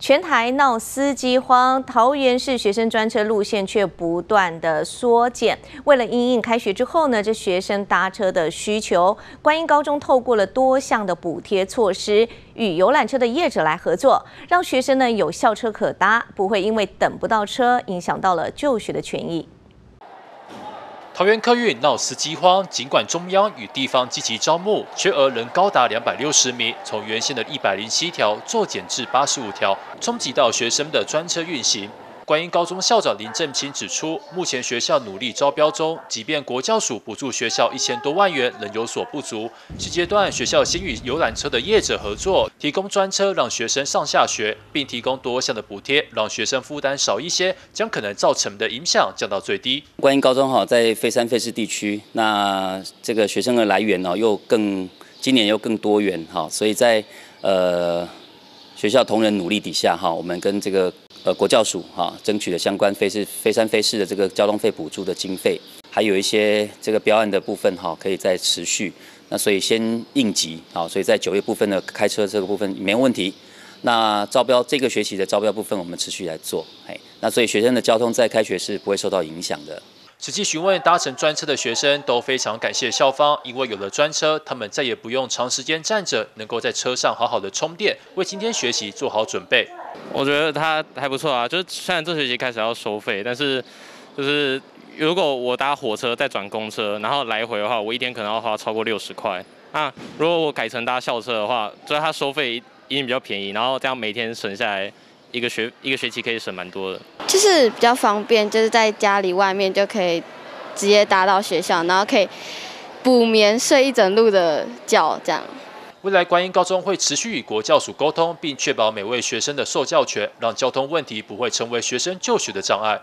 全台闹司机荒，桃园市学生专车路线却不断的缩减。为了应应开学之后呢，这学生搭车的需求，观音高中透过了多项的补贴措施，与游览车的业者来合作，让学生呢有校车可搭，不会因为等不到车，影响到了就学的权益。桃园客运闹司机荒，尽管中央与地方积极招募，缺额仍高达两百六十名，从原先的一百零七条骤减至八十五条，冲击到学生的专车运行。观音高中校长林正清指出，目前学校努力招标中，即便国教署补助学校一千多万元，仍有所不足。现阶段学校先与游览车的业者合作，提供专车让学生上下学，并提供多项的补贴，让学生负担少一些，将可能造成的影响降到最低。观音高中哈在非三非四地区，那这个学生的来源呢又更今年又更多元哈，所以在呃学校同仁努力底下哈，我们跟这个。呃，国教署哈争取了相关非是非山非市的这个交通费补助的经费，还有一些这个标案的部分哈，可以再持续。那所以先应急啊，所以在九月部分的开车这个部分没问题。那招标这个学期的招标部分，我们持续来做。哎，那所以学生的交通在开学是不会受到影响的。实际询问搭乘专车的学生都非常感谢校方，因为有了专车，他们再也不用长时间站着，能够在车上好好的充电，为今天学习做好准备。我觉得他还不错啊，就是虽然这学期开始要收费，但是就是如果我搭火车再转公车，然后来回的话，我一天可能要花超过六十块。那如果我改成搭校车的话，就是它收费一定比较便宜，然后这样每天省下来。一个学一个学期可以省蛮多的，就是比较方便，就是在家里外面就可以直接搭到学校，然后可以补眠睡一整路的觉，这样。未来观音高中会持续与国教署沟通，并确保每位学生的受教权，让交通问题不会成为学生就学的障碍。